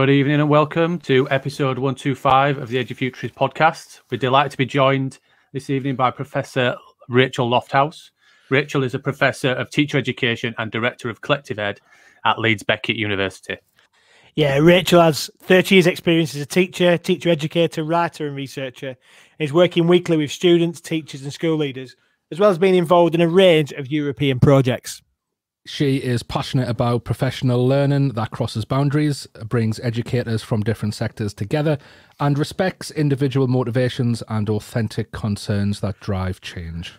Good evening and welcome to episode 125 of the Edufuturists podcast. We're delighted to be joined this evening by Professor Rachel Lofthouse. Rachel is a professor of teacher education and director of CollectivED at Leeds Beckett University. Yeah, Rachel has 30 years' experience as a teacher, teacher educator, writer, and researcher. Is working weekly with students, teachers, and school leaders, as well as being involved in a range of European projects. She is passionate about professional learning that crosses boundaries, brings educators from different sectors together, and respects individual motivations and authentic concerns that drive change.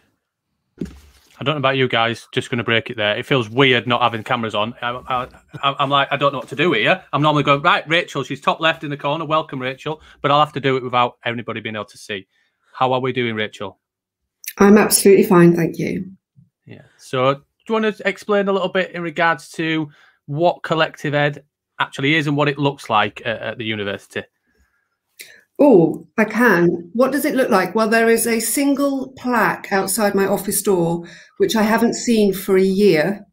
I don't know about you guys. Just going to break it there. It feels weird not having cameras on. I, am like, I don't know what to do here. I'm normally going right, Rachel. She's top left in the corner. Welcome, Rachel. But I'll have to do it without anybody being able to see. How are we doing, Rachel? I'm absolutely fine, thank you. Yeah. So you want to explain a little bit in regards to what CollectivED actually is and what it looks like at, at the university? Oh, I can. What does it look like? Well, there is a single plaque outside my office door, which I haven't seen for a year,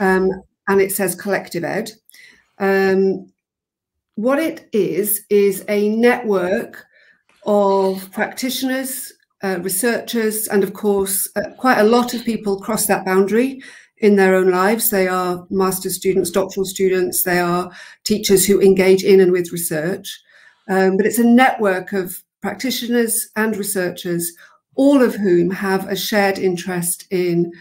um, and it says CollectivED. Um, what it is, is a network of practitioners, uh, researchers, and of course, uh, quite a lot of people cross that boundary in their own lives. They are master's students, doctoral students, they are teachers who engage in and with research. Um, but it's a network of practitioners and researchers, all of whom have a shared interest in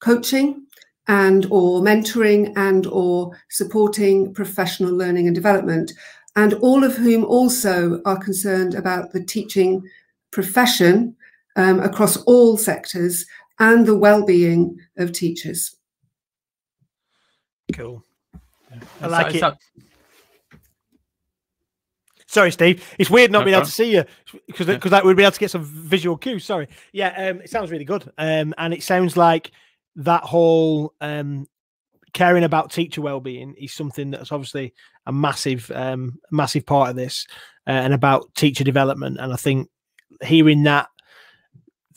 coaching and or mentoring and or supporting professional learning and development and all of whom also are concerned about the teaching profession um, across all sectors and the well-being of teachers. Cool. I like it. Sorry, Steve. It's weird not being able to see you because because that we'd be able to get some visual cues. Sorry. Yeah, um, it sounds really good. Um, and it sounds like that whole um, caring about teacher well-being is something that's obviously a massive, um, massive part of this, uh, and about teacher development. And I think hearing that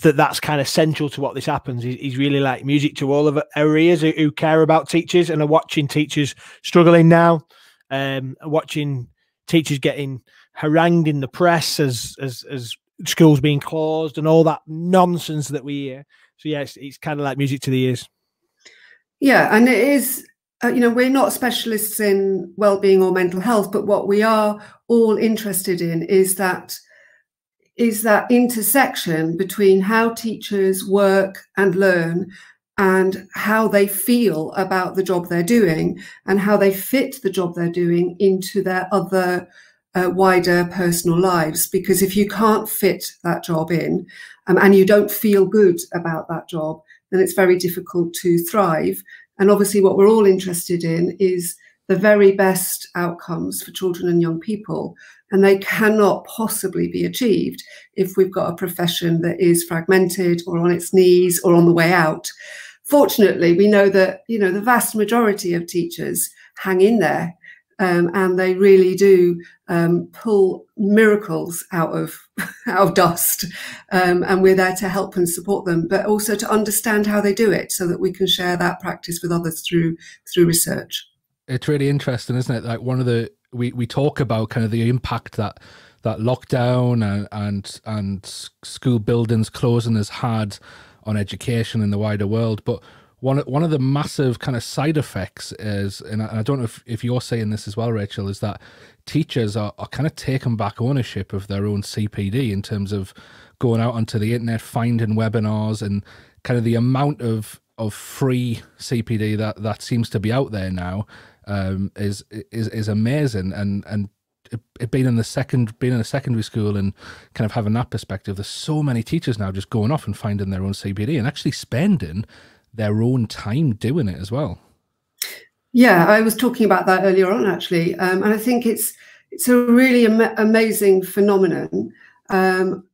that that's kind of central to what this happens. He's, really like music to all of our ears who, care about teachers and are watching teachers struggling now, um, watching teachers getting harangued in the press as as as schools being closed and all that nonsense that we hear. So yeah, it's, it's kind of like music to the ears. Yeah, and it is. Uh, you know, we're not specialists in well-being or mental health, but what we are all interested in is that is that intersection between how teachers work and learn and how they feel about the job they're doing and how they fit the job they're doing into their other uh, wider personal lives. Because if you can't fit that job in um, and you don't feel good about that job, then it's very difficult to thrive. And obviously, what we're all interested in is the very best outcomes for children and young people. And they cannot possibly be achieved if we've got a profession that is fragmented or on its knees or on the way out. Fortunately, we know that you know the vast majority of teachers hang in there um, and they really do um, pull miracles out of out of dust. Um, and we're there to help and support them, but also to understand how they do it, so that we can share that practice with others through through research it's really interesting, isn't it? Like one of the we we talk about kind of the impact that that lockdown and and and school buildings closing has had on education in the wider world, but one one of the massive kind of side effects is, and I, and I don't know if, if you're saying this as well, Rachel, is that teachers are, are kind of taking back ownership of their own CPD in terms of going out onto the internet, finding webinars, and kind of the amount of of free CPD that that seems to be out there now um, is is is amazing, and and being in the second being in a secondary school and kind of having that perspective, there's so many teachers now just going off and finding their own CPD and actually spending their own time doing it as well. Yeah, I was talking about that earlier on actually, um, and I think it's it's a really am amazing phenomenon. Um,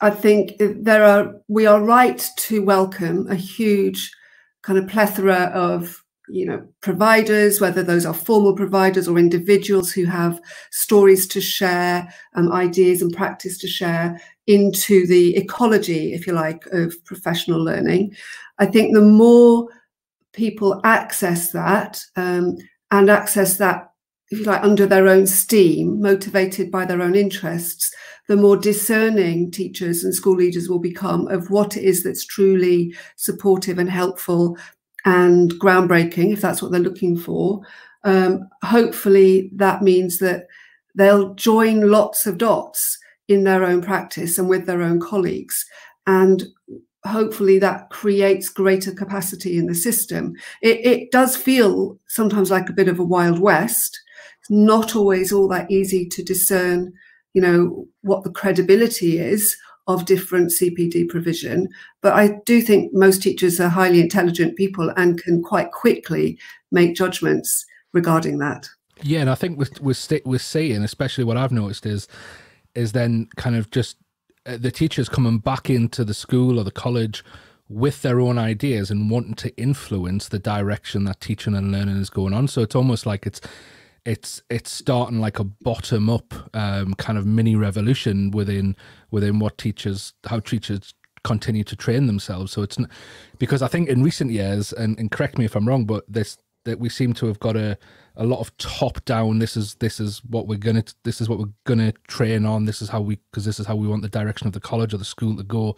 I think there are we are right to welcome a huge kind of plethora of you know providers whether those are formal providers or individuals who have stories to share um, ideas and practice to share into the ecology if you like of professional learning. I think the more people access that um, and access that if you like, under their own steam, motivated by their own interests, the more discerning teachers and school leaders will become of what it is that's truly supportive and helpful and groundbreaking, if that's what they're looking for. Um, hopefully, that means that they'll join lots of dots in their own practice and with their own colleagues. And hopefully that creates greater capacity in the system. It, it, does feel sometimes like a bit of a wild west. It's not always all that easy to discern, you know, what the credibility is of different CPD provision. But I do think most teachers are highly intelligent people and can quite quickly make judgments regarding that. Yeah, and I think with with with seeing, especially what I've noticed is is then kind of just uh, the teachers coming back into the school or the college with their own ideas and wanting to influence the direction that teaching and learning is going on. So it's almost like it's it's it's starting like a bottom up um, kind of mini revolution within within what teachers how teachers continue to train themselves. So it's because I think in recent years, and, and correct me if I'm wrong, but this that we seem to have got a a lot of top down this is this is what we're gonna this is what we're gonna train on this is how we because this is how we want the direction of the college or the school to go.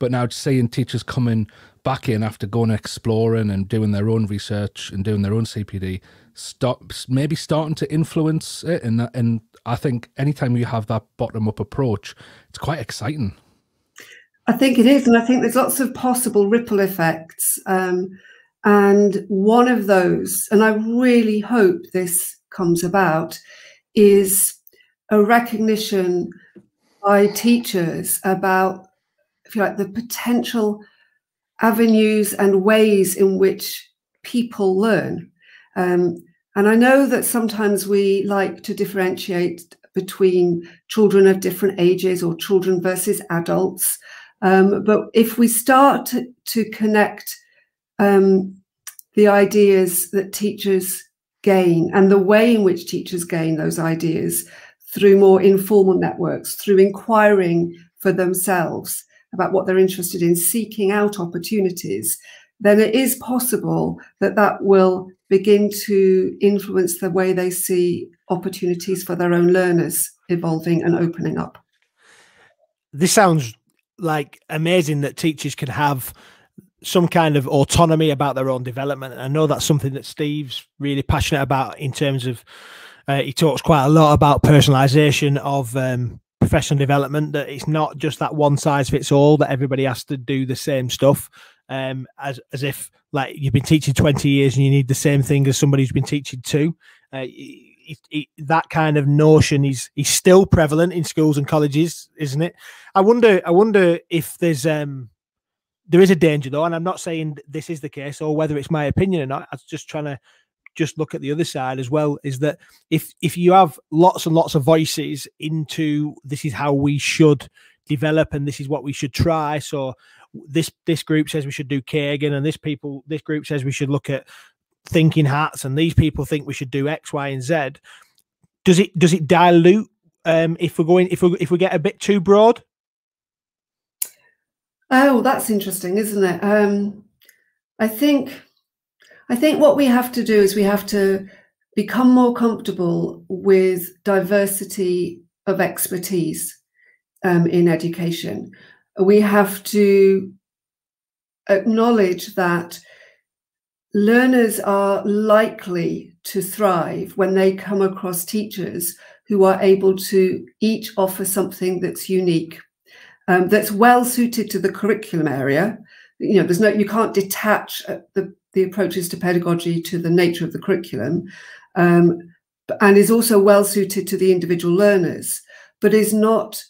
But now seeing teachers coming back in after going exploring and doing their own research and doing their own cpd start maybe starting to influence it and and i think anytime you have that bottom up approach it's quite exciting. I think it is and i think there's lots of possible ripple effects um, and one of those, and I really hope this comes about, is a recognition by teachers about, if you like, the potential avenues and ways in which people learn. Um, and I know that sometimes we like to differentiate between children of different ages or children versus adults. Um, but if we start to, to connect um, the ideas that teachers gain and the way in which teachers gain those ideas through more informal networks, through inquiring for themselves about what they're interested in, seeking out opportunities, then it is possible that that will begin to influence the way they see opportunities for their own learners evolving and opening up. This sounds like amazing that teachers can have some kind of autonomy about their own development. And I know that's something that Steve's really passionate about in terms of uh, he talks quite a lot about personalization of um, professional development that it's not just that one size fits all that everybody has to do the same stuff. Um, as as if like you've been teaching 20 years and you need the same thing as somebody who's been teaching two. Uh, it, it, that kind of notion is is still prevalent in schools and colleges isn't it? I wonder i wonder if there's um there is a danger though, and I'm not saying this is the case or whether it's my opinion or not. I'm just trying to just look at the other side as well. Is that if if you have lots and lots of voices into this is how we should develop and this is what we should try. So this this group says we should do Kagan, and this people this group says we should look at thinking hats, and these people think we should do X, Y, and Z. Does it does it dilute um, if we're going if we if we get a bit too broad? Oh, that's interesting, isn't it? Um, I think I think what we have to do is we have to become more comfortable with diversity of expertise um, in education. We have to acknowledge that learners are likely to thrive when they come across teachers who are able to each offer something that's unique um, that's well suited to the curriculum area. You know, there's no, you can't detach uh, the, the approaches to pedagogy to the nature of the curriculum, um, and is also well suited to the individual learners, but is not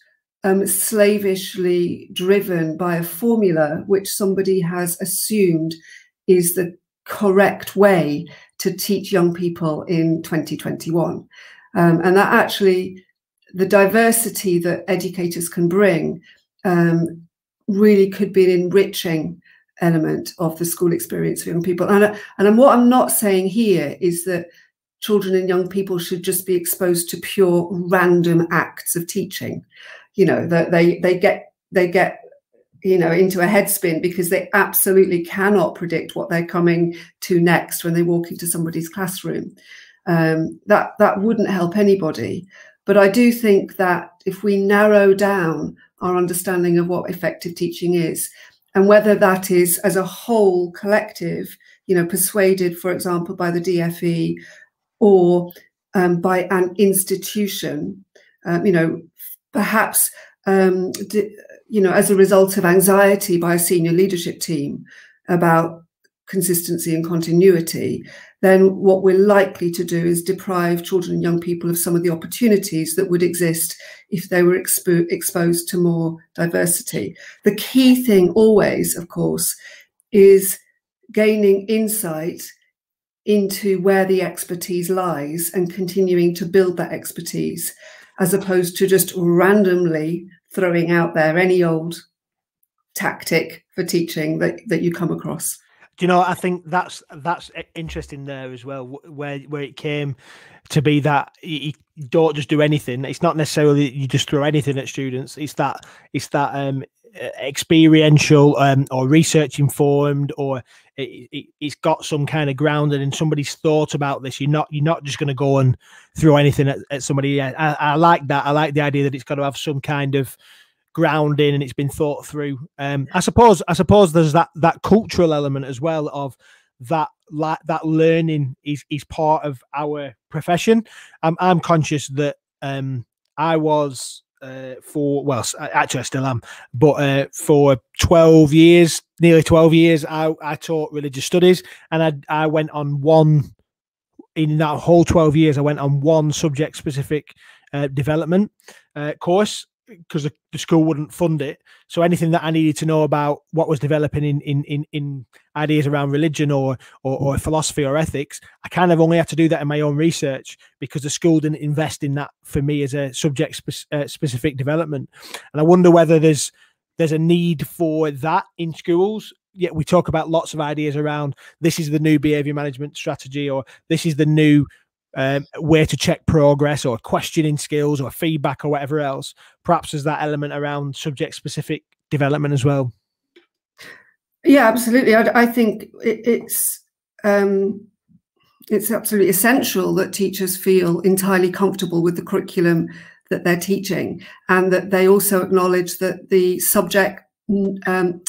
um, slavishly driven by a formula which somebody has assumed is the correct way to teach young people in 2021. Um, and that actually, the diversity that educators can bring um, really could be an enriching element of the school experience for young people. And, and what I'm not saying here is that children and young people should just be exposed to pure random acts of teaching. You know, that they they get they get you know into a headspin because they absolutely cannot predict what they're coming to next when they walk into somebody's classroom. Um, that that wouldn't help anybody. But I do think that if we narrow down our understanding of what effective teaching is, and whether that is as a whole collective, you know, persuaded, for example, by the DFE or um, by an institution, um, you know, perhaps, um, you know, as a result of anxiety by a senior leadership team about consistency and continuity, then what we're likely to do is deprive children and young people of some of the opportunities that would exist if they were expo exposed to more diversity. The key thing always, of course, is gaining insight into where the expertise lies and continuing to build that expertise as opposed to just randomly throwing out there any old tactic for teaching that, that you come across. Do you know? I think that's that's interesting there as well, where where it came to be that you, don't just do anything. It's not necessarily you just throw anything at students. It's that it's that um, experiential um, or research informed, or it, it, has got some kind of grounding and somebody's thought about this. You're not you're not just going to go and throw anything at, at somebody. I, I like that. I like the idea that it's got to have some kind of grounding and it's been thought through. Um, I suppose I suppose there's that that cultural element as well of that like that learning is is part of our profession. I'm I'm conscious that um, I was uh, for well actually I still am, but uh, for 12 years, nearly 12 years, I, I taught religious studies and I I went on one in that whole 12 years I went on one subject specific uh, development uh, course because the, the, school wouldn't fund it. So anything that I needed to know about what was developing in in in, in ideas around religion or, or, or philosophy or ethics, I kind of only had to do that in my own research because the school didn't invest in that for me as a subject spe- uh, specific development. And I wonder whether there's there's a need for that in schools. Yet we talk about lots of ideas around this is the new behavior management strategy or this is the new um, where to check progress or questioning skills or feedback or whatever else. Perhaps there's that element around subject specific development as well. Yeah, absolutely. I, I think it, it's um, it's absolutely essential that teachers feel entirely comfortable with the curriculum that they're teaching, and that they also acknowledge that the subject um,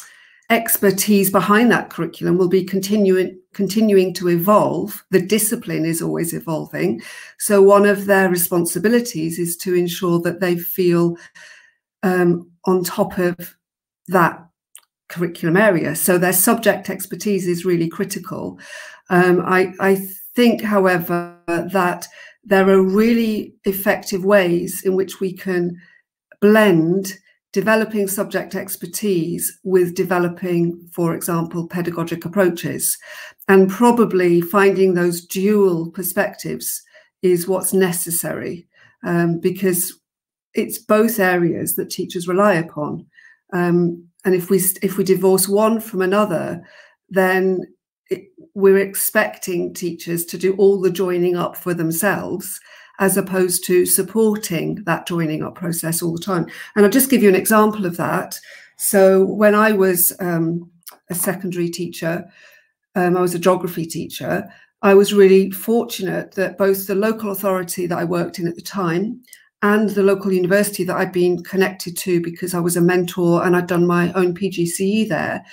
expertise behind that curriculum will be continuing continuing to evolve. The discipline is always evolving. So one of their responsibilities is to ensure that they feel um, on top of that curriculum area. So their subject expertise is really critical. Um, I, I think, however, that there are really effective ways in which we can blend developing subject expertise with developing, for example, pedagogic approaches. And probably finding those dual perspectives is what's necessary um, because it's both areas that teachers rely upon. Um, and if we if we divorce one from another, then it, we're expecting teachers to do all the joining up for themselves as opposed to supporting that joining up process all the time. And I'll just give you an example of that. So when I was um, a secondary teacher, um, I was a geography teacher. I was really fortunate that both the local authority that I worked in at the time and the local university that I'd been connected to because I was a mentor and I'd done my own PGCE there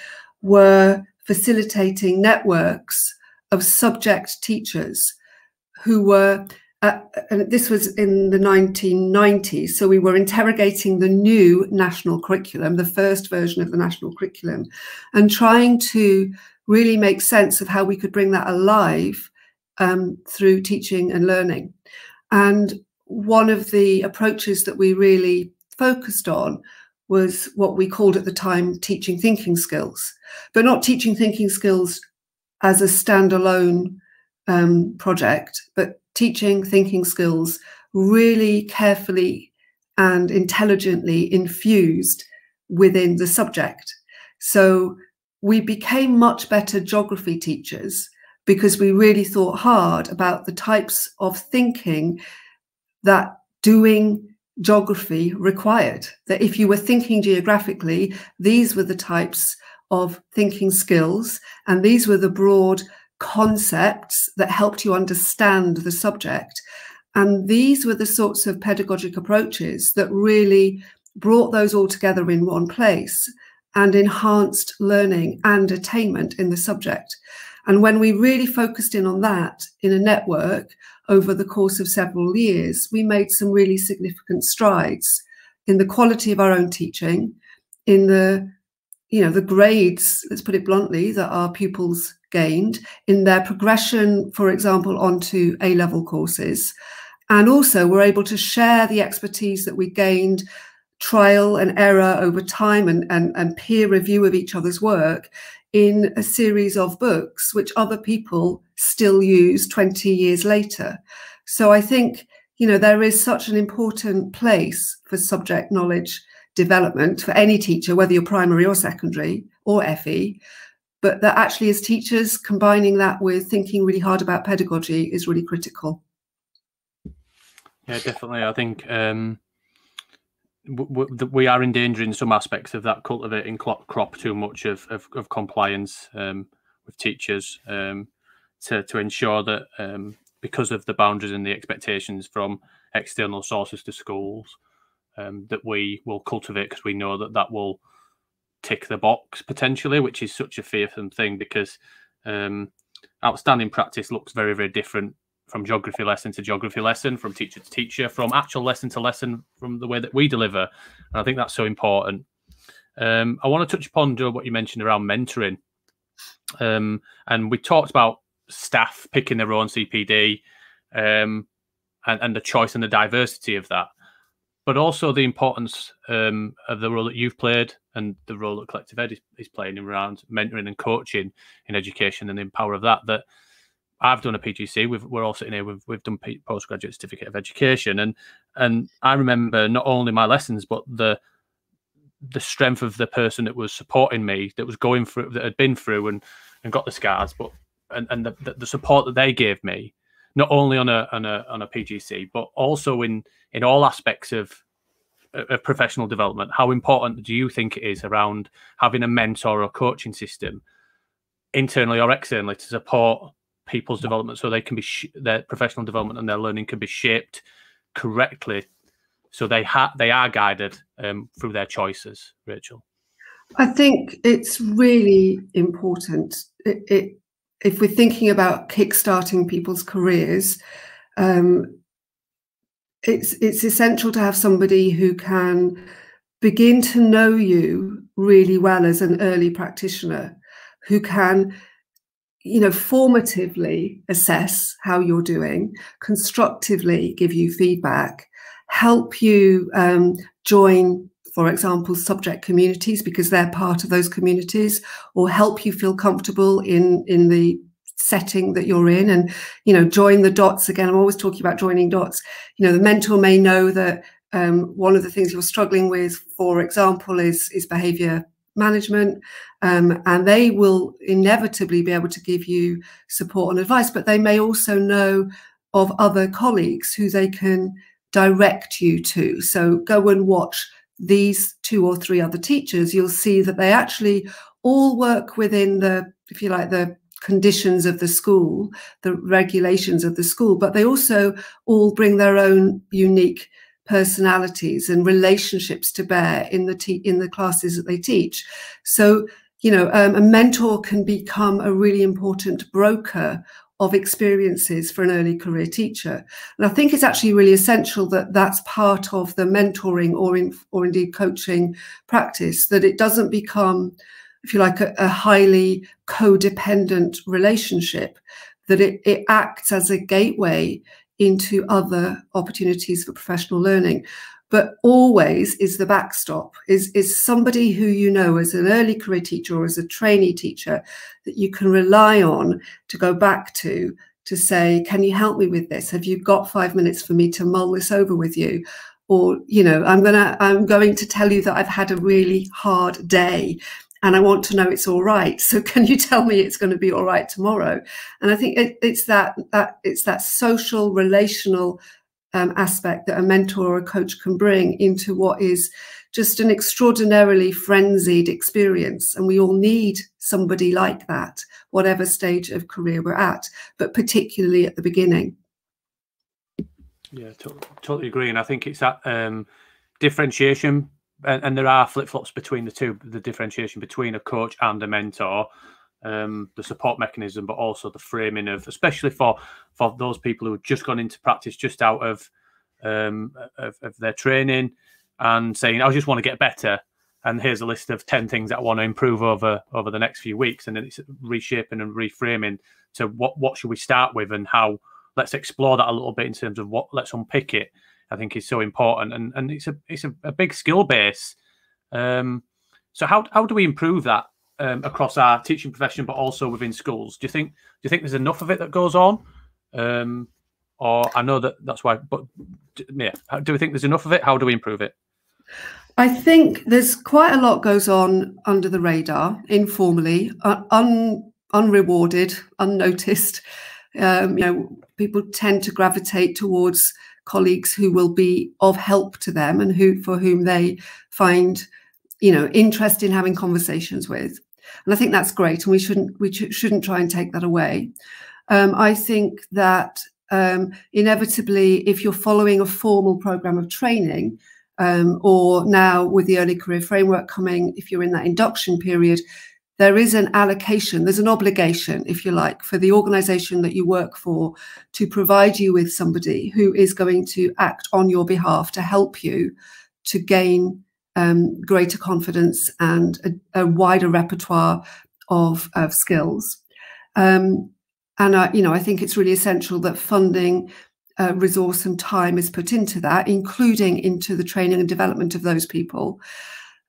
were facilitating networks of subject teachers who were uh, and this was in the 1990s. So we were interrogating the new national curriculum, the first version of the national curriculum, and trying to really make sense of how we could bring that alive um, through teaching and learning. And one of the approaches that we really focused on was what we called at the time teaching thinking skills, but not teaching thinking skills as a standalone um, project, but teaching thinking skills really carefully and intelligently infused within the subject. So we became much better geography teachers because we really thought hard about the types of thinking that doing geography required. That if you were thinking geographically, these were the types of thinking skills, and these were the broad concepts that helped you understand the subject. And these were the sorts of pedagogic approaches that really brought those all together in one place and enhanced learning and attainment in the subject. And when we really focused in on that in a network over the course of several years, we made some really significant strides in the quality of our own teaching, in the you know the grades let's put it bluntly that our pupils gained in their progression for example onto a level courses and also we're able to share the expertise that we gained trial and error over time and, and, and peer review of each other's work in a series of books which other people still use 20 years later. So i think you know there is such an important place for subject knowledge development for any teacher, whether you're primary or secondary or FE, but that actually as teachers, combining that with thinking really hard about pedagogy is really critical. Yeah, definitely. I think um, we are endangering some aspects of that cultivating crop too much of, of, of compliance um, with teachers um, to, to ensure that um, because of the boundaries and the expectations from external sources to schools, um, that we will cultivate because we know that that will tick the box potentially, which is such a fearsome thing because um, outstanding practice looks very, very different from geography lesson to geography lesson, from teacher to teacher, from actual lesson to lesson, from the way that we deliver. And I think that's so important. Um, I want to touch upon Joe, what you mentioned around mentoring. Um, and we talked about staff picking their own CPD um, and, and the choice and the diversity of that but also the importance um, of the role that you've played and the role that CollectivED is, is, playing around mentoring and coaching in education and the power of that. That I've done a PGC. We've, we're all sitting here. We've we've done postgraduate certificate of education, and and I remember not only my lessons, but the the strength of the person that was supporting me, that was going through, that had been through and and got the scars, but and and the, the support that they gave me not only on a on a on a PGC, but also in in all aspects of of professional development. How important do you think it is around having a mentor or coaching system, internally or externally, to support people's development so they can be their professional development and their learning can be shaped correctly, so they ha- they are guided um, through their choices. Rachel, I think it's really important. It, it if we're thinking about kickstarting people's careers, um, it's it's essential to have somebody who can begin to know you really well as an early practitioner, who can you know formatively assess how you're doing, constructively give you feedback, help you um, join for example, subject communities because they're part of those communities, or help you feel comfortable in in the setting that you're in and you know join the dots again. I'm always talking about joining dots. You know the mentor may know that um, one of the things you're struggling with for example is is behavior management um, and they will inevitably be able to give you support and advice but they may also know of other colleagues who they can direct you to. So go and watch these two or three other teachers, you'll see that they actually all work within the, if you like, the conditions of the school, the regulations of the school, but they also all bring their own unique personalities and relationships to bear in the in the classes that they teach. So, you know, um, a mentor can become a really important broker of experiences for an early career teacher. And I think it's actually really essential that that's part of the mentoring or, in, or indeed coaching practice, that it doesn't become, if you like, a, a highly codependent relationship, that it, it acts as a gateway into other opportunities for professional learning. But always is the backstop is is somebody who you know as an early career teacher or as a trainee teacher that you can rely on to go back to to say can you help me with this? Have you got 5 minutes for me to mull this over with you? Or you know i'm to i'm going to tell you that i've had a really hard day and I want to know it's all right. So can you tell me it's going to be all right tomorrow? And I think it, it's that that it's that social, relational um, aspect that a mentor or a coach can bring into what is just an extraordinarily frenzied experience. And we all need somebody like that, whatever stage of career we're at, but particularly at the beginning. Yeah, totally agree. And I think it's that um, differentiation, and, and, there are flip flops between the two the differentiation between a coach and a mentor. Um, the support mechanism, but also the framing of, especially for for those people who have just gone into practice, just out of um, of, of their training, and saying, "I just want to get better." And here's a list of ten things that I want to improve over over the next few weeks, and then it's reshaping and reframing to what what should we start with and how let's explore that a little bit in terms of what let's unpick it. I think is so important, and and it's a it's a, a big skill base. Um, so how how do we improve that um, across our teaching profession, but also within schools? Do you think do you think there's enough of it that goes on? Um, or I know that that's why, but yeah, do we think there's enough of it? How do we improve it? I think there's quite a lot goes on under the radar, informally, un, unrewarded, unnoticed. Um, you know, people tend to gravitate towards colleagues who will be of help to them and who for whom they find you know interest in having conversations with. And i think that's great and we shouldn't we sh shouldn't try and take that away. Um, i think that um, inevitably if you're following a formal program of training um, or now with the early career framework coming if you're in that induction period there is an allocation, there's an obligation, if you like, for the organization that you work for to provide you with somebody who is going to act on your behalf to help you to gain um, greater confidence and a, a wider repertoire of, of skills. Um, and I, you know, I think it's really essential that funding, uh, resource, and time is put into that, including into the training and development of those people.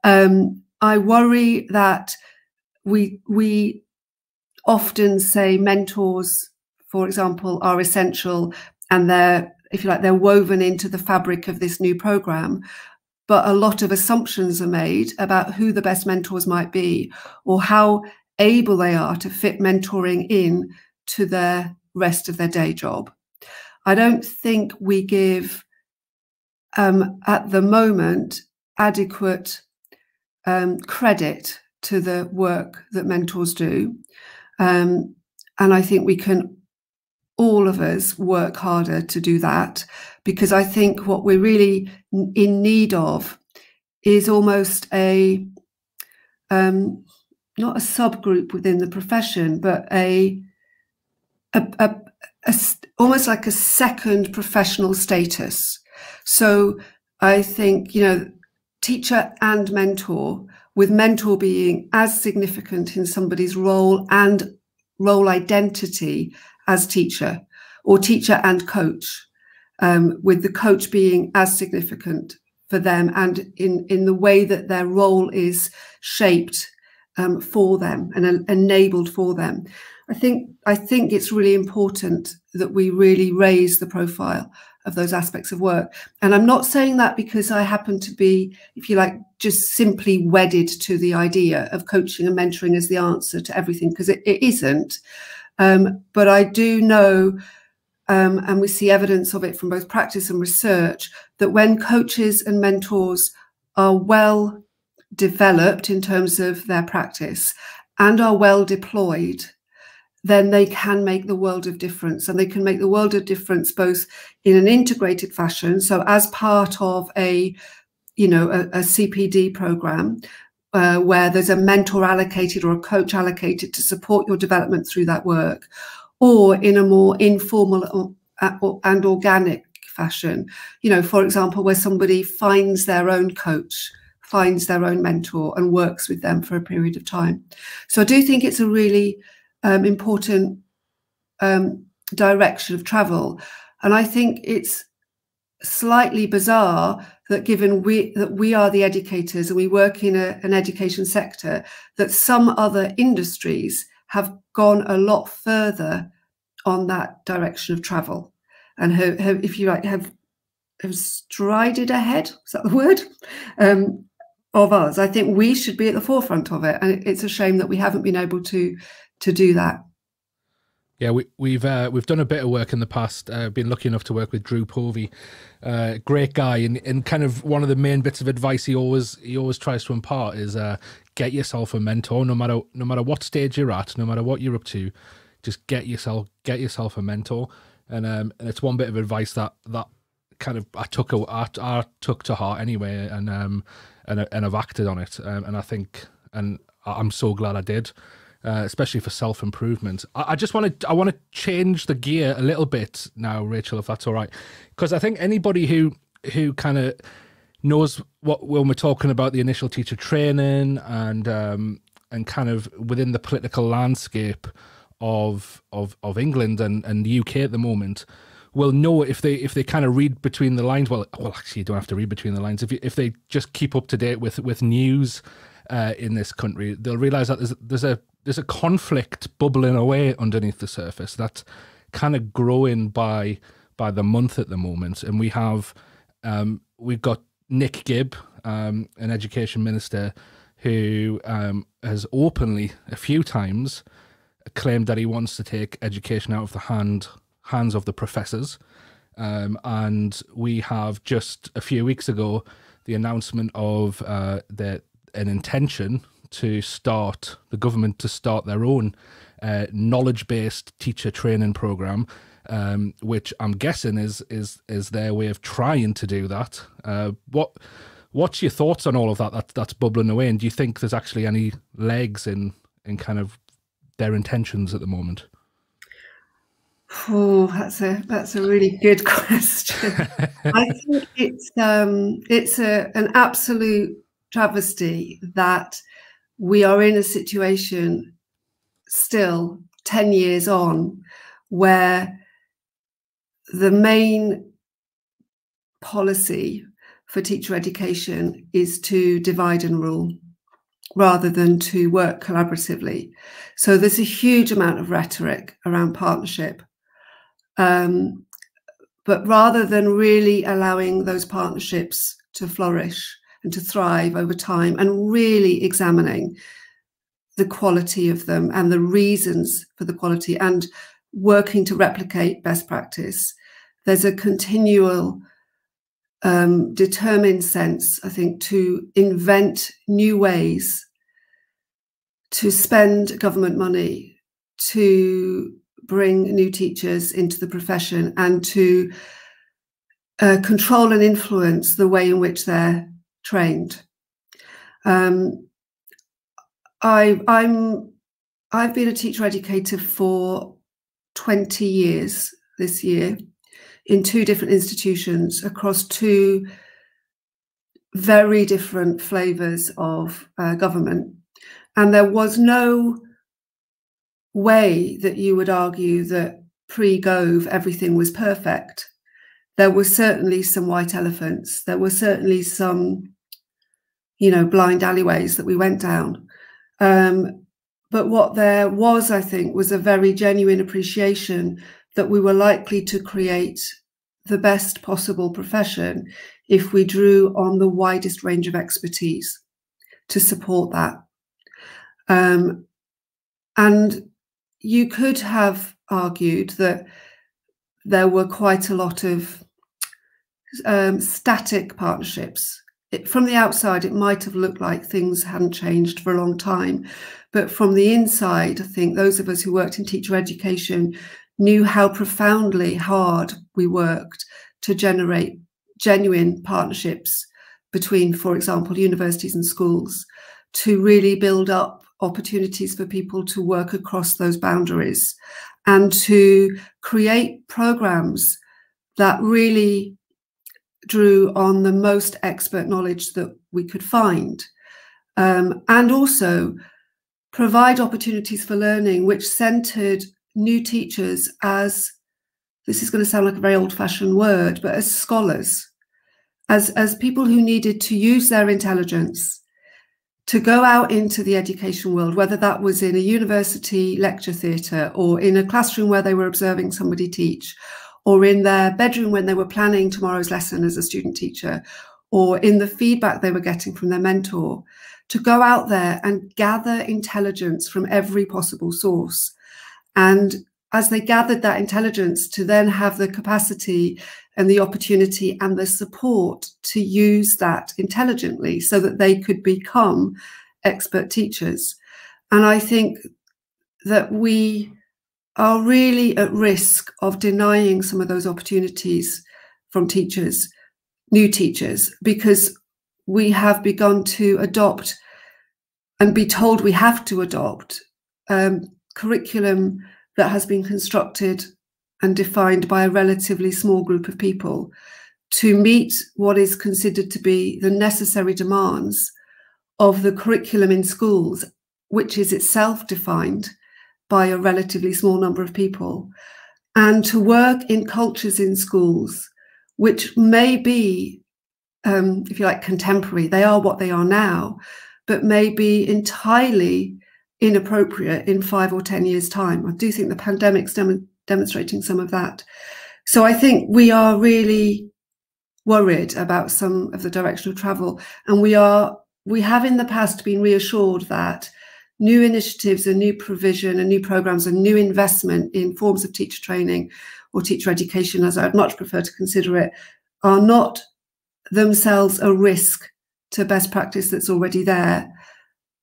Um, I worry that we we often say mentors, for example, are essential and they're, if you like, they're woven into the fabric of this new program. But a lot of assumptions are made about who the best mentors might be or how able they are to fit mentoring in to their rest of their day job. I don't think we give, um, at the moment, adequate um, credit to the work that mentors do. Um, and I think we can, all of us, work harder to do that because I think what we're really in need of is almost a, um, not a subgroup within the profession, but a, a, a, a almost like a second professional status. So I think, you know, teacher and mentor with mentor being as significant in somebody's role and role identity as teacher or teacher and coach, um, with the coach being as significant for them and in, in the way that their role is shaped um, for them and uh, enabled for them. I think I think it's really important that we really raise the profile of those aspects of work. And I'm not saying that because I happen to be, if you like, just simply wedded to the idea of coaching and mentoring as the answer to everything, because it, it isn't. Um, but I do know, um, and we see evidence of it from both practice and research, that when coaches and mentors are well developed in terms of their practice and are well deployed, then they can make the world of difference. And they can make the world of difference both in an integrated fashion. So as part of a, you know, a, a CPD program, uh, where there's a mentor allocated or a coach allocated to support your development through that work, or in a more informal and organic fashion. You know, for example, where somebody finds their own coach, finds their own mentor, and works with them for a period of time. So I do think it's a really um, important um, direction of travel. And I think it's slightly bizarre that given we that we are the educators and we work in a, an education sector, that some other industries have gone a lot further on that direction of travel, and have, have if you like, have have strided ahead. Is that the word? Um, of us, I think we should be at the forefront of it, and it's a shame that we haven't been able to to do that. Yeah, we, we've uh, we've done a bit of work in the past. Uh, been lucky enough to work with Drew Povey, uh, great guy, and, and kind of one of the main bits of advice he always he always tries to impart is uh, get yourself a mentor, no matter no matter what stage you're at, no matter what you're up to, just get yourself get yourself a mentor, and um and it's one bit of advice that that kind of I took a, I, I took to heart anyway, and um and and I've acted on it, um, and I think and I'm so glad I did uh, especially for self improvement. I, I, just want to I want to change the gear a little bit now, Rachel, if that's all right, because I think anybody who who kind of knows what when we're talking about the initial teacher training and um, and kind of within the political landscape of of of England and and the UK at the moment will know if they if they kind of read between the lines well well actually you don't have to read between the lines if you, if they just keep up to date with with news uh, in this country they'll realize that there's there's a there's a conflict bubbling away underneath the surface that's kind of growing by by the month at the moment, and we have um, we've got Nick Gibb, um, an education minister, who um, has openly a few times claimed that he wants to take education out of the hand hands of the professors. Um, and we have just a few weeks ago the announcement of uh, the, an intention to start the government to start their own uh, knowledge-based teacher training program, um, which I'm guessing is is is their way of trying to do that. Uh, what what's your thoughts on all of that? That that's bubbling away, and do you think there's actually any legs in in kind of their intentions at the moment? Oh, that's a that's a really good question. I think it's um, it's a an absolute travesty that we are in a situation still 10 years on where the main policy for teacher education is to divide and rule rather than to work collaboratively. So there's a huge amount of rhetoric around partnership. Um, but rather than really allowing those partnerships to flourish, and to thrive over time and really examining the quality of them and the reasons for the quality and working to replicate best practice. There's a continual um, determined sense, I think, to invent new ways to spend government money to bring new teachers into the profession and to uh, control and influence the way in which they're trained. Um, I, I'm I've been a teacher educator for 20 years this year in two different institutions across two very different flavors of uh, government. And there was no way that you would argue that pre Gove everything was perfect. There were certainly some white elephants. There were certainly some you know, blind alleyways that we went down. Um, but what there was, I think, was a very genuine appreciation that we were likely to create the best possible profession if we drew on the widest range of expertise to support that. Um, and you could have argued that there were quite a lot of um, static partnerships it, from the outside, it might have looked like things hadn't changed for a long time. But from the inside, I think those of us who worked in teacher education knew how profoundly hard we worked to generate genuine partnerships between, for example, universities and schools to really build up opportunities for people to work across those boundaries and to create programs that really drew on the most expert knowledge that we could find, um, and also provide opportunities for learning which centered new teachers as this is going to sound like a very old fashioned word, but as scholars, as, as people who needed to use their intelligence to go out into the education world, whether that was in a university lecture theatre or in a classroom where they were observing somebody teach, or in their bedroom when they were planning tomorrow's lesson as a student teacher, or in the feedback they were getting from their mentor, to go out there and gather intelligence from every possible source and as they gathered that intelligence to then have the capacity and the opportunity and the support to use that intelligently so that they could become expert teachers. And I think that we are really at risk of denying some of those opportunities from teachers, new teachers, because we have begun to adopt and be told we have to adopt um, curriculum that has been constructed and defined by a relatively small group of people to meet what is considered to be the necessary demands of the curriculum in schools, which is itself defined by a relatively small number of people, and to work in cultures in schools which may be, um, if you like, contemporary. They are what they are now, but may be entirely inappropriate in five or 10 years' time. I do think the pandemic's dem demonstrating some of that. So I think we are really worried about some of the direction of travel. And we are, we have in the past been reassured that new initiatives and new provision and new programs and new investment in forms of teacher training or teacher education, as I'd much prefer to consider it, are not themselves a risk to best practice that's already there.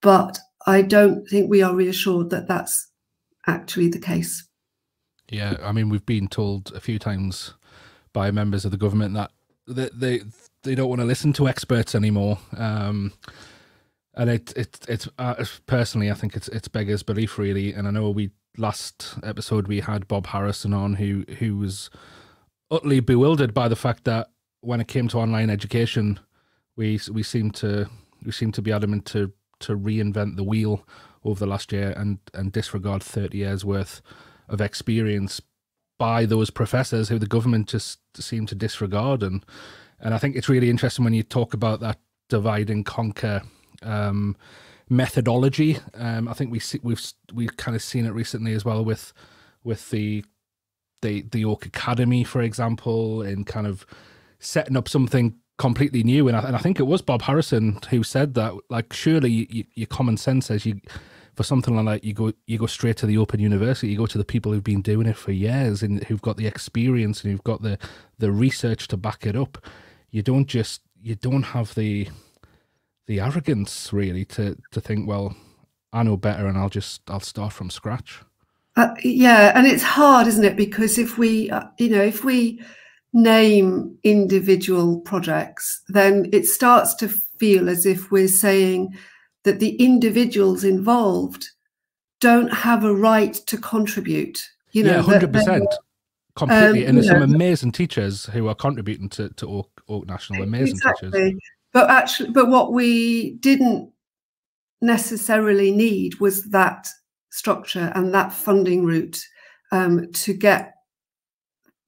But I don't think we are reassured that that's actually the case. Yeah, I mean, we've been told a few times by members of the government that they they, they don't want to listen to experts anymore. Um, and it it it's uh, personally, I think it's it's beggars belief really. And I know we last episode we had Bob Harrison on, who who was utterly bewildered by the fact that when it came to online education, we we seem to we seem to be adamant to to reinvent the wheel over the last year and and disregard 30 years worth of experience by those professors who the government just seem to disregard and and I think it's really interesting when you talk about that divide and conquer um, methodology. Um, I think we see, we've we've kind of seen it recently as well with with the the the Oak Academy, for example, in kind of setting up something completely new. And I, and I think it was Bob Harrison who said that. Like, surely you, your common sense says you for something like that, you go you go straight to the Open University. You go to the people who've been doing it for years and who've got the experience and who've got the the research to back it up. You don't just you don't have the the arrogance really to to think, well, I know better and I'll just I'll start from scratch. Uh, yeah, and it's hard, isn't it? Because if we, uh, you know, if we name individual projects, then it starts to feel as if we're saying that the individuals involved don't have a right to contribute. You know, yeah, hundred percent, completely. Um, and there's some amazing teachers who are contributing to to Oak, Oak National. Amazing exactly. teachers. But actually, but what we didn't necessarily need was that structure and that funding route um, to get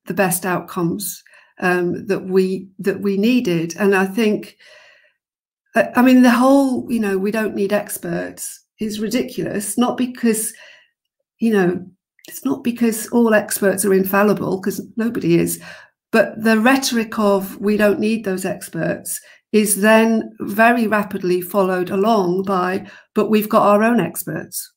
the best outcomes um, that we that we needed. And I think, I mean, the whole you know we don't need experts is ridiculous. Not because you know it's not because all experts are infallible because nobody is, but the rhetoric of we don't need those experts is then very rapidly followed along by but we've got our own experts.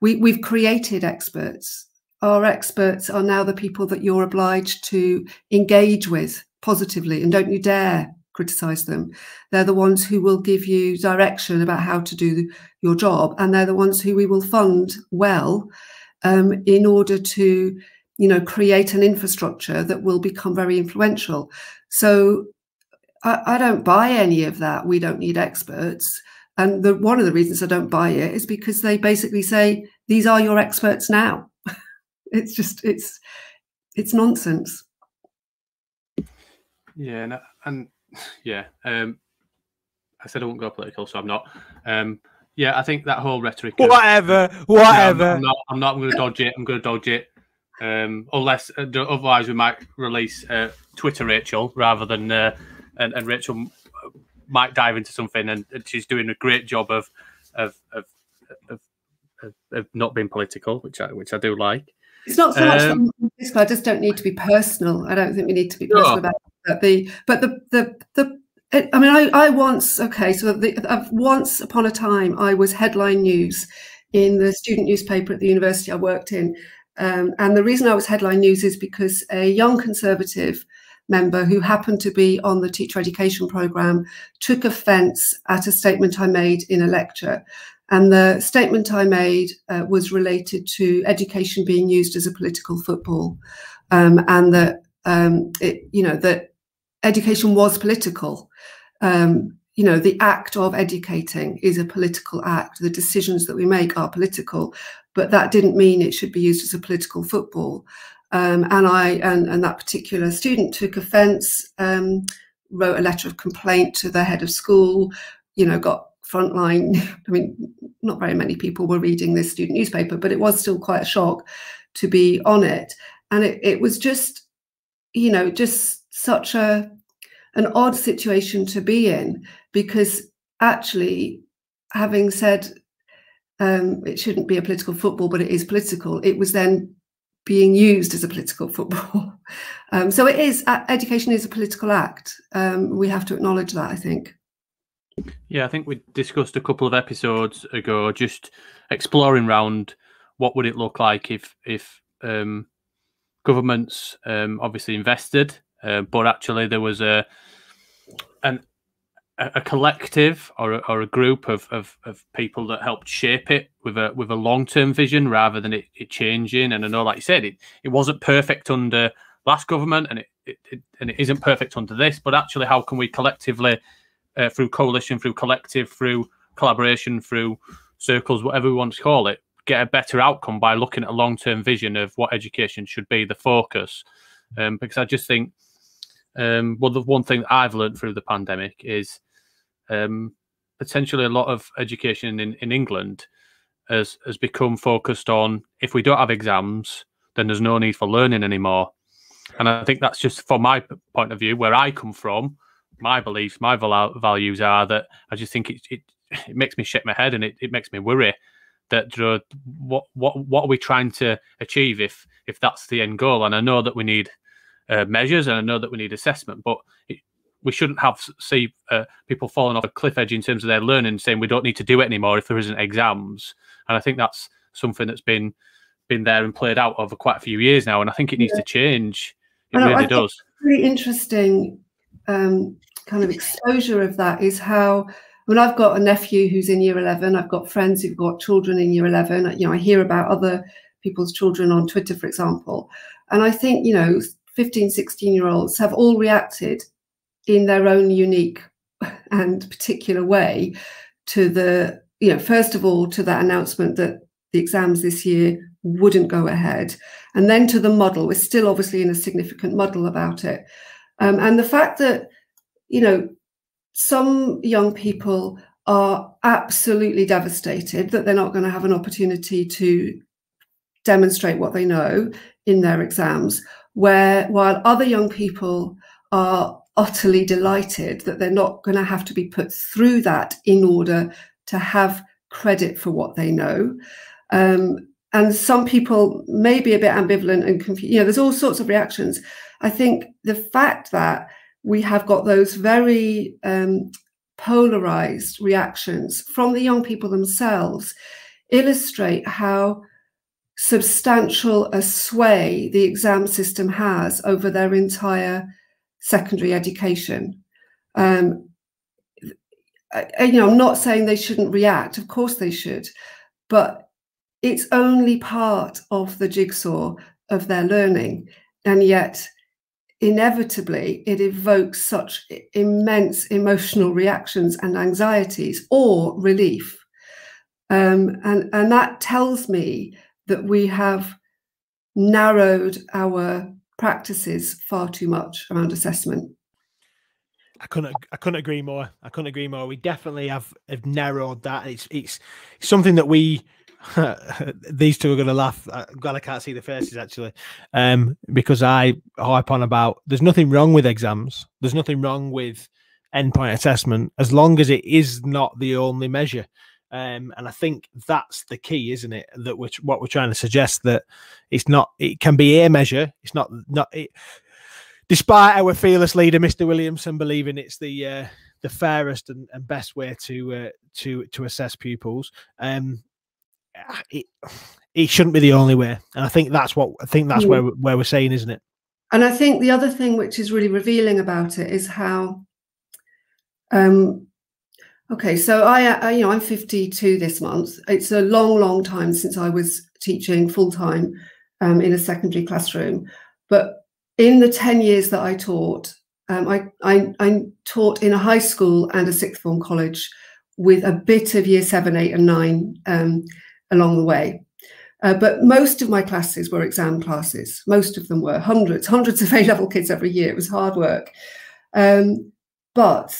We, we've created experts. Our experts are now the people that you're obliged to engage with positively and don't you dare criticize them. They're the ones who will give you direction about how to do your job and they're the ones who we will fund well um, in order to you know create an infrastructure that will become very influential. So I, I don't buy any of that we don't need experts and the, one of the reasons i don't buy it is because they basically say these are your experts now it's just it's it's nonsense. Yeah, and, and yeah, um, I said I won't go political, so I'm not. Um, yeah, I think that whole rhetoric. Of, whatever, whatever. No, I'm, not. I'm not. I'm going to dodge it. I'm going to dodge it. Um, unless uh, otherwise, we might release uh, Twitter Rachel rather than uh, and, and Rachel might dive into something, and, and she's doing a great job of of of, of, of not being political, which I which I do like. It's not so much um, I just don't need to be personal. I don't think we need to be personal about that. The but the the the it, I mean, I, I once okay, so the, uh, once upon a time I was headline news in the student newspaper at the university I worked in, Um, and the reason I was headline news is because a young Conservative member who happened to be on the teacher education programme took offence at a statement I made in a lecture. And the statement I made uh, was related to education being used as a political football, um, and that um, it, you know that education was political. Um, you know, the act of educating is a political act. The decisions that we make are political, but that didn't mean it should be used as a political football. Um, and I and, and that particular student took offence, um, wrote a letter of complaint to the head of school. You know, got frontline. I mean, not very many people were reading this student newspaper, but it was still quite a shock to be on it. And it, it was just, you know, just such a an odd situation to be in because actually, having said um, it shouldn't be a political football, but it is political, it was then being used as a political football. Um, so it is, uh, education is a political act. Um, we have to acknowledge that, I think. Yeah, I think we discussed a couple of episodes ago just exploring round what would it look like if if um, governments um, obviously invested, uh, but actually there was a an a collective or a, or a group of, of, of people that helped shape it with a with a long term vision rather than it, it changing. And I know, like you said, it, it wasn't perfect under last government, and it, it, it and it isn't perfect under this. But actually, how can we collectively, uh, through coalition, through collective, through collaboration, through circles, whatever we want to call it, get a better outcome by looking at a long term vision of what education should be, the focus. Um, because I just think, um, well, the one thing I've learned through the pandemic is um, potentially a lot of education in, in England has has become focused on if we don't have exams, then there's no need for learning anymore. And I think that's just from my point of view, where I come from, my beliefs, my values are that I just think it it, it makes me shake my head and it, it makes me worry that what what what are we trying to achieve if if that's the end goal? And I know that we need uh, measures and I know that we need assessment, but it, we shouldn't have see uh, people falling off a cliff edge in terms of their learning, saying we don't need to do it anymore if there isn't exams. And I think that's something that's been been there and played out over quite a few years now, and I think it needs yeah. to change. It and really does. Really interesting um, kind of exposure of that is how. When I've got a nephew who's in year 11, I've got friends who've got children in year 11. You know, I hear about other people's children on Twitter, for example. And I think, you know, 15, 16 year olds have all reacted in their own unique and particular way to the, you know, first of all, to that announcement that the exams this year wouldn't go ahead, and then to the model. We're still obviously in a significant muddle about it. Um, and the fact that, you know, some young people are absolutely devastated that they're not going to have an opportunity to demonstrate what they know in their exams, where while other young people are utterly delighted that they're not going to have to be put through that in order to have credit for what they know. Um, and some people may be a bit ambivalent and confused. You know, there's all sorts of reactions. I think the fact that we have got those very um, polarized reactions from the young people themselves illustrate how substantial a sway the exam system has over their entire secondary education. Um, I, you know, I'm not saying they shouldn't react. Of course they should, but it's only part of the jigsaw of their learning, and yet inevitably it evokes such immense emotional reactions and anxieties or relief. Um, and, and that tells me that we have narrowed our practices far too much around assessment. I couldn't I couldn't agree more. I couldn't agree more. We definitely have, have narrowed that. It's it's something that we these two are going to laugh. I'm glad I can't see the faces actually, um, because I harp on about there's nothing wrong with exams. There's nothing wrong with endpoint assessment as long as it is not the only measure. Um, and I think that's the key, isn't it? That we're what we're trying to suggest that it's not. It can be a measure. It's not not. It, despite our fearless leader, Mr. Williamson, believing it's the uh, the fairest and, and, best way to uh, to to assess pupils, um, it, it shouldn't be the only way. And I think that's what I think that's mm. where where we're saying, isn't it? And I think the other thing which is really revealing about it is how um, Okay, so I, I, you know, I'm 52 this month. It's a long, long time since I was teaching full time um, in a secondary classroom. But in the 10 years that I taught, um, I, I, I, taught in a high school and a sixth form college with a bit of year seven, eight, and nine um, along the way. Uh, but most of my classes were exam classes. Most of them were hundreds, hundreds of A level kids every year. It was hard work. Um, but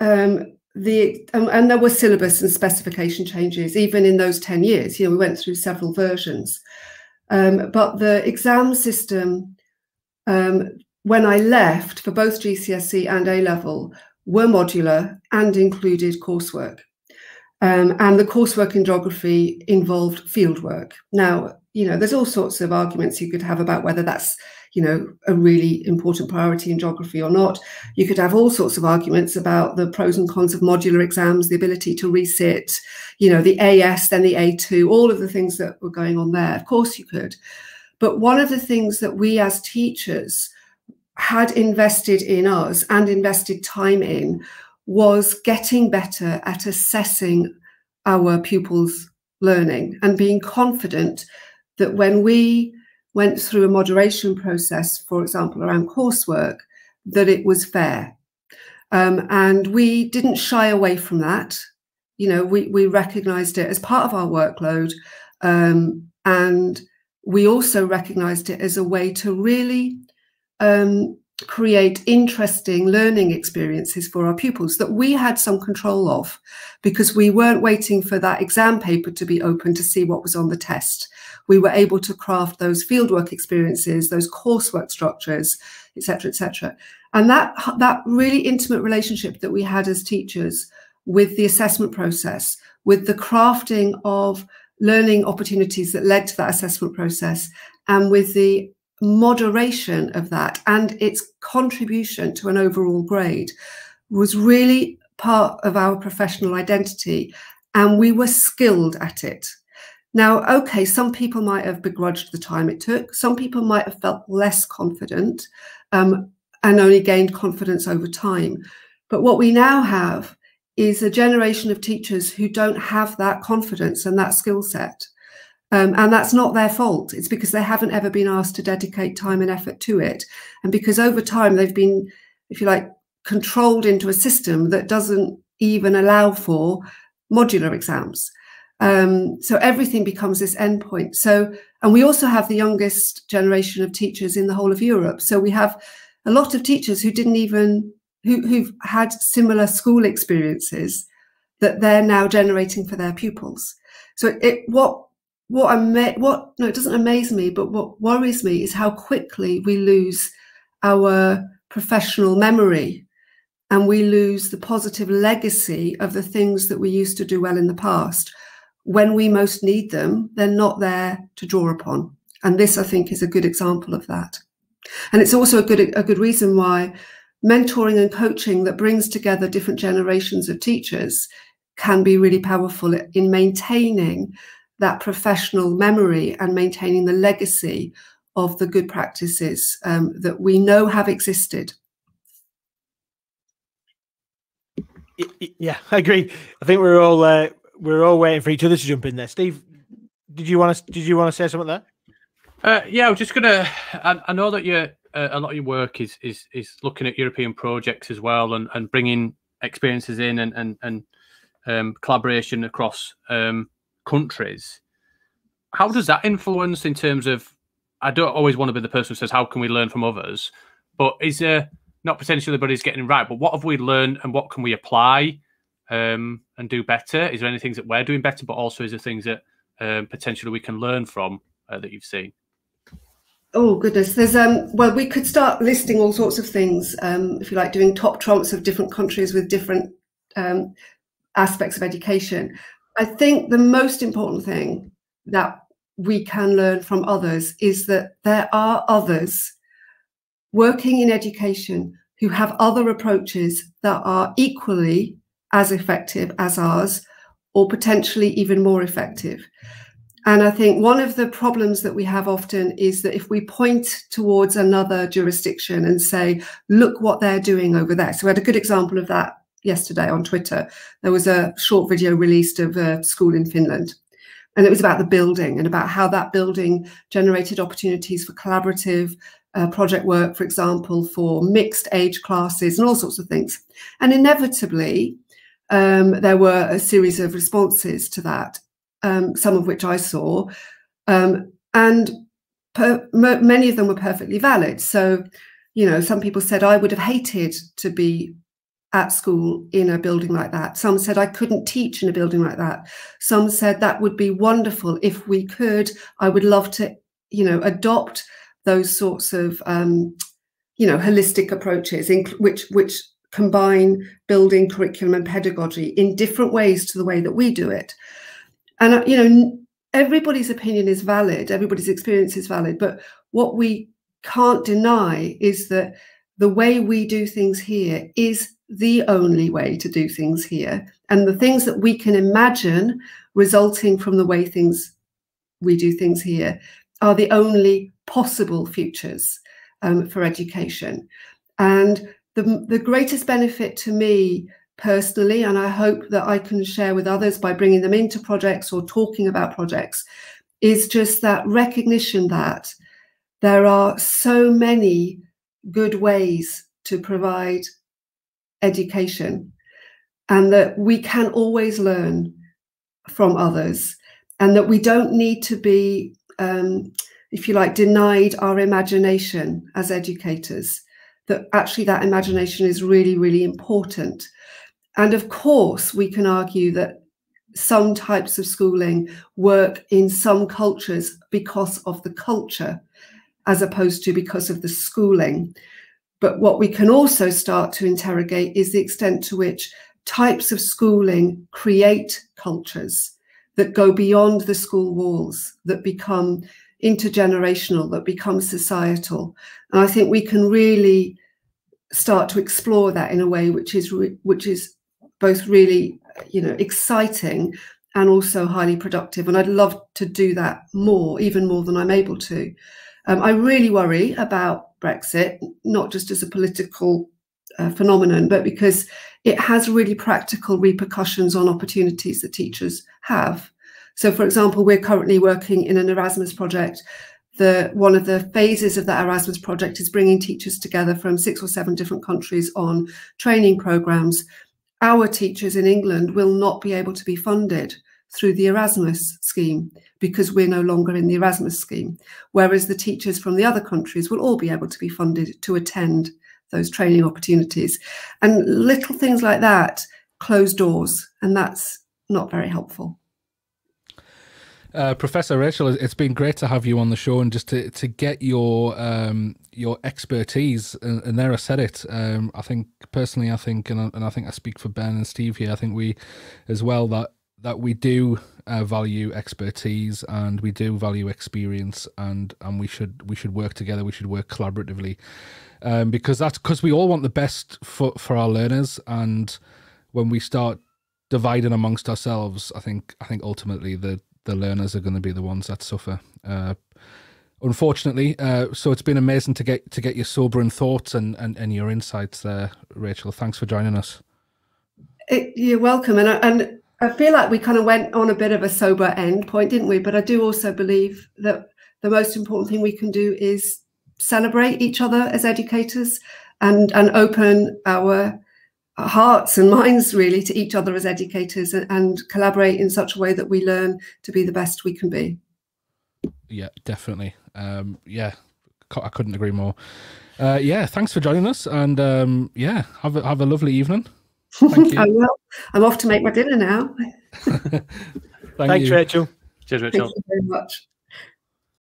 um, the um, and there were syllabus and specification changes even in those 10 years. You know we went through several versions. Um, but the exam system um, when i left for both gcse and a level were modular and included coursework. Um, and the coursework in geography involved fieldwork. Now you know there's all sorts of arguments you could have about whether that's you know a really important priority in geography or not. You could have all sorts of arguments about the pros and cons of modular exams the ability to resit you know the as then the a2 all of the things that were going on there. Of course you could. But one of the things that we as teachers had invested in us and invested time in was getting better at assessing our pupils learning and being confident that when we went through a moderation process, for example, around coursework, that it was fair. Um, and we didn't shy away from that. You know, we, we recognized it as part of our workload. Um, and we also recognized it as a way to really um, create interesting learning experiences for our pupils that we had some control of because we weren't waiting for that exam paper to be open to see what was on the test. We were able to craft those fieldwork experiences, those coursework structures, etc., etc. And that that really intimate relationship that we had as teachers with the assessment process, with the crafting of learning opportunities that led to that assessment process, and with the moderation of that and its contribution to an overall grade was really part of our professional identity and we were skilled at it. Now, okay, some people might have begrudged the time it took. Some people might have felt less confident um, and only gained confidence over time. But what we now have is a generation of teachers who don't have that confidence and that skill set. Um, and that's not their fault. It's because they haven't ever been asked to dedicate time and effort to it. And because over time they've been, if you like, controlled into a system that doesn't even allow for modular exams. Um, so everything becomes this endpoint. So, and we also have the youngest generation of teachers in the whole of Europe. So we have a lot of teachers who didn't even, who, who've had similar school experiences that they're now generating for their pupils. So it, what what ama- what no, it doesn't amaze me, but what worries me is how quickly we lose our professional memory and we lose the positive legacy of the things that we used to do well in the past. When we most need them, they're not there to draw upon. And this, I think, is a good example of that. And it's also a good a good reason why mentoring and coaching that brings together different generations of teachers can be really powerful in maintaining that professional memory and maintaining the legacy of the good practices um, that we know have existed. Yeah, I agree. I think we're all uh, we're all waiting for each other to jump in there. Steve, did you want to did you want to say something there? Uh, yeah, I was just gonna. I, I know that you uh, a lot of your work is is is looking at European projects as well and and bringing experiences in and and and um, collaboration across um, countries. How does that influence in terms of? I don't always want to be the person who says, "How can we learn from others?" But is there not potentially everybody's getting right? But what have we learned, and what can we apply um, and do better? Is there any things that we're doing better, but also is there things that um, potentially we can learn from uh, that you've seen? Oh goodness, there's um well we could start listing all sorts of things um if you like doing top trumps of different countries with different um aspects of education. I think the most important thing that we can learn from others is that there are others working in education who have other approaches that are equally as effective as ours or potentially even more effective. and I think one of the problems that we have often is that if we point towards another jurisdiction and say, look what they're doing over there. So we had a good example of that yesterday on Twitter. There was a short video released of a school in Finland. And it was about the building and about how that building generated opportunities for collaborative uh, project work, for example, for mixed age classes and all sorts of things. And inevitably, um, there were a series of responses to that um, some of which I saw, um, and many of them were perfectly valid. So, you know, some people said I would have hated to be at school in a building like that. Some said I couldn't teach in a building like that. Some said that would be wonderful if we could. I would love to, you know, adopt those sorts of, um, you know, holistic approaches, in, which which combine building curriculum and pedagogy in different ways to the way that we do it. And, uh, you know, everybody's opinion is valid, everybody's experience is valid. But what we can't deny is that the way we do things here is the only way to do things here. And the things that we can imagine resulting from the way things we do things here are the only possible futures um, for education. And the, the greatest benefit to me personally, and I hope that I can share with others by bringing them into projects or talking about projects, is just that recognition that there are so many good ways to provide education and that we can always learn from others and that we don't need to be um, if you like denied our imagination as educators that actually that imagination is really really important and of course, we can argue that some types of schooling work in some cultures because of the culture, as opposed to because of the schooling. But what we can also start to interrogate is the extent to which types of schooling create cultures that go beyond the school walls, that become intergenerational, that become societal. And I think we can really start to explore that in a way which is which is both really, you know, exciting and also highly productive. And I'd love to do that more, even more than I'm able to. Um, I really worry about Brexit, not just as a political uh, phenomenon, but because it has really practical repercussions on opportunities that teachers have. So, for example, we're currently working in an Erasmus project. The one of the phases of that Erasmus project is bringing teachers together from six or seven different countries on training programs our teachers in England will not be able to be funded through the Erasmus scheme because we're no longer in the Erasmus scheme, whereas the teachers from the other countries will all be able to be funded to attend those training opportunities. And little things like that close doors, and that's not very helpful. Uh, Professor Rachel, it's been great to have you on the show and just to, to get your um, your expertise. And, and, there I said it. Um, I think personally, I think, and I, and I think I speak for Ben and Steve here. I think we, as well, that that we do uh, value expertise and we do value experience, and and we should we should work together. We should work collaboratively, um, because that's because we all want the best for for our learners. And when we start dividing amongst ourselves, I think I think ultimately the the learners are going to be the ones that suffer. Uh, unfortunately, uh, so it's been amazing to get to get your sobering thoughts and, and, and your insights there, Rachel. Thanks for joining us. It, you're welcome, and and I feel like we kind of went on a bit of a sober end point, didn't we? But I do also believe that the most important thing we can do is celebrate each other as educators and and open our hearts and minds really to each other as educators and, and, collaborate in such a way that we learn to be the best we can be. Yeah definitely. Um, yeah i couldn't agree more. Uh, yeah thanks for joining us and um, yeah have a, have a lovely evening I will. i'm off to make my dinner now. Thanks you. rachel. Cheers rachel. thank you very much